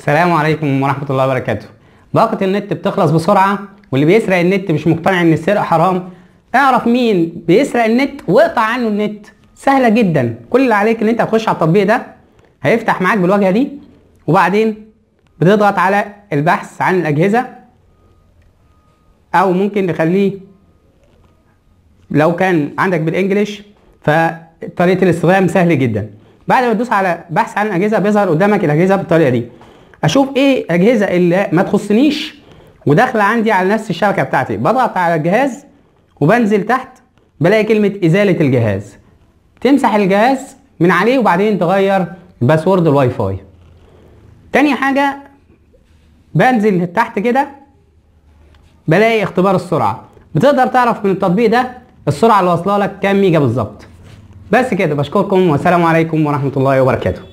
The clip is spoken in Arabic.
السلام عليكم ورحمة الله وبركاته. باقة النت بتخلص بسرعة واللي بيسرق النت مش مقتنع إن السرقة حرام. اعرف مين بيسرق النت واقطع عنه النت. سهلة جدا. كل اللي عليك إن أنت هتخش على التطبيق ده هيفتح معاك بالواجهة دي. وبعدين بتضغط على البحث عن الأجهزة. أو ممكن نخليه لو كان عندك بالانجلش فطريقة الاستخدام سهل جدا. بعد ما تدوس على بحث عن الأجهزة بيظهر قدامك الأجهزة بالطريقة دي. أشوف إيه الاجهزه اللي ما تخصنيش وداخلة عندي على نفس الشبكة بتاعتي. بضغط على الجهاز وبنزل تحت بلاقي كلمة إزالة الجهاز. تمسح الجهاز من عليه وبعدين تغير password ال Wi-Fi. تاني حاجة بنزل تحت كده بلاقي اختبار السرعة. بتقدر تعرف من التطبيق ده السرعة اللي واصلة لك كام ميجا بالظبط. بس كده بشكركم والسلام عليكم ورحمة الله وبركاته.